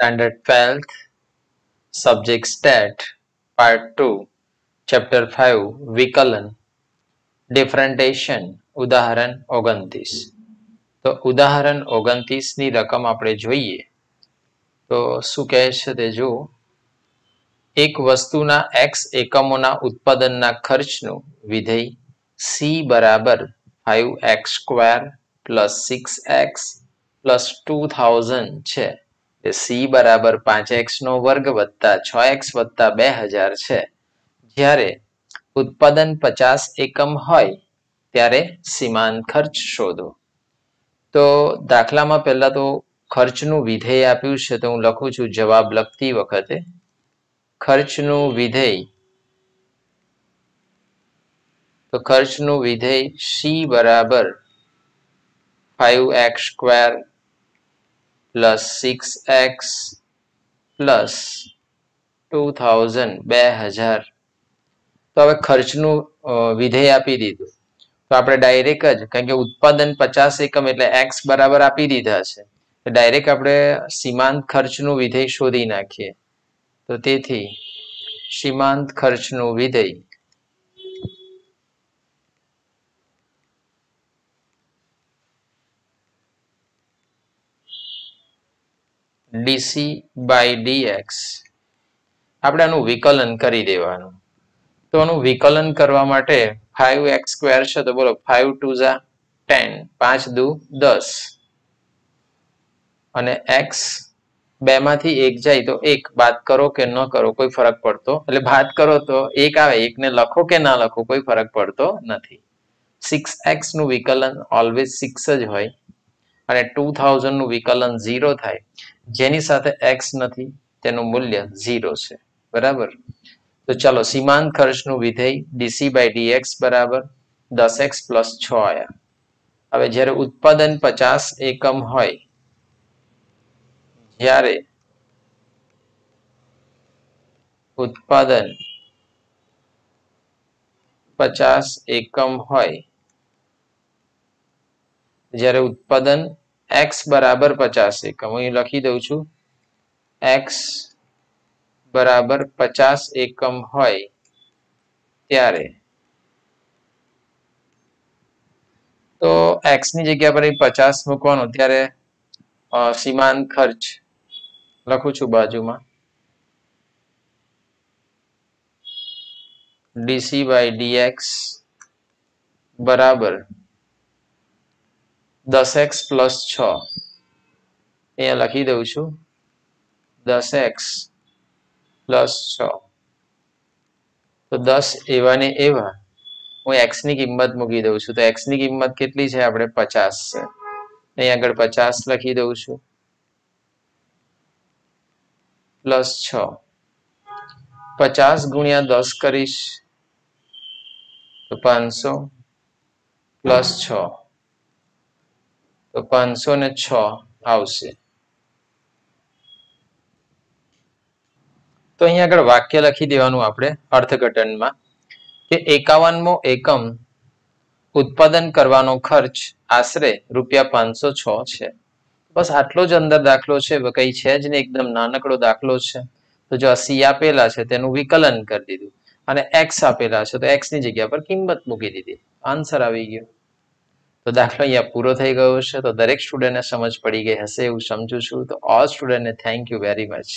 Standard 12th, Subject Stat, Part 2, Chapter 5, વિકલન ડિફરન્ટેશન ઉદાહરણ ઓગણત્રીસ. તો ઉદાહરણ ઓગણત્રીસની રકમ આપણે જોઈએ. તો શું કહે છે તે જો એક વસ્તુના એક્સ એકમોના ઉત્પાદનના ખર્ચનું વિધેય સી બરાબર five X square plus six X plus two thousand છે. સી બરાબર પાંચ એક્સ નો વર્ગ વત્તા છ એક્સ વત્તા બે હજાર છે. જ્યારે ઉત્પાદન પચાસ એકમ હોય, ત્યારે સીમાંત ખર્ચ શોધો. તો દાખલામાં પહેલા તો ખર્ચનું વિધેય આપ્યું છે, તો હું લખું છું જવાબ લખતી વખતે. ખર્ચનું વિધેય, તો ખર્ચનું વિધેય સી બરાબર five X square plus six X plus two thousand બે હજાર. તો હવે ખર્ચનું વિધેય આપી દીધું. તો આપણે ડાયરેક્ટ જ, કારણ કે ઉત્પાદન પચાસ એકમ એટલે એક્સ બરાબર આપી દીધા છે. ડાયરેક્ટ આપણે સીમાંત ખર્ચનું વિધેય શોધી નાખીએ. તો તેથી સીમાંત ખર્ચનું વિધેય ડીસી બાય ડીએક્સ આપણે આનું વિકલન કરી દેવાનું. તો આનું વિકલન કરવા માટે ફાઈવ એક્સ સ્ક્વેર છે તો બોલો ફાઈવ ટુ ઝા ટેન પાંચ દુ દસ. અને એક્સ બે માંથી એક જાય તો એક. બાદ કરો કે ન કરો કોઈ ફરક પડતો. એટલે બાદ કરો તો એક આવે, એકને લખો કે ના લખો કોઈ ફરક પડતો નથી. સિક્સ એક્સનું વિકલન ઓલવેઝ સિક્સ જ હોય. અને ટુ થાઉઝન્ડનું વિકલન ઝીરો થાય. જેની સાથે એક્સ નથી, તેનું મૂલ્ય ઝીરો છે. બરાબર? તો ચાલો સીમાંત ખર્ચનું વિધેય ડીસી બાય ડીએક્સ બરાબર દસ એક્સ પ્લસ છ આયા. હવે જ્યારે ઉત્પાદન પચાસ એકમ હોય, જ્યારે ઉત્પાદન પચાસ એકમ હોય, જ્યારે ઉત્પાદન એક્સ બરાબર પચાસ એકમ અહીં લખી દઉં છું એક્સ બરાબર પચાસ એકમ હોય ત્યારે તો એક્સની જગ્યા પર પચાસ મૂકવાનું ત્યારે સીમાંત ખર્ચ લખું છું બાજુમાં ડીસી બાય ડીએક્સ બરાબર દસ એક્સ પ્લસ છ. અહીંયા લખી દઉં છું. દસ એક્સ પ્લસ છ. તો દસ એવા ને એવા. હું એક્સની કિંમત મૂકી દઉં છું. તો એક્સની કિંમત કેટલી છે? આપણે પચાસ છે. અહીં આગળ પચાસ લખી દઉં છું. પ્લસ છ. પચાસ ગુણ્યા દસ કરીશ. તો પાંચસો. પ્લસ છ. તો પાંચસો ને છ આવશે તો અહીંયા આગળ વાક્ય લખી દેવાનું આપણે અર્થઘટનમાં કે એકાવનમો એકમ ઉત્પાદન કરવાનો ખર્ચ આશરે રૂપિયા પાંચસો છ છે. બસ આટલો જ અંદર દાખલો છે, કઈ છે જ ને એકદમ નાનકડો દાખલો છે. તો જો આ સી આપેલા છે, તેનું વિકલન કરી દીધું. અને એક્સ આપેલા છે, તો એક્સની જગ્યા પર કિંમત મૂકી દીધી. આન્સર આવી ગયો. તો દાખલો અહીંયા પૂરો થઈ ગયો છે. તો દરેક સ્ટુડન્ટને સમજ પડી ગઈ હશે એવું સમજુ છું. તો ઓલ સ્ટુડન્ટને થેન્ક યુ વેરી મચ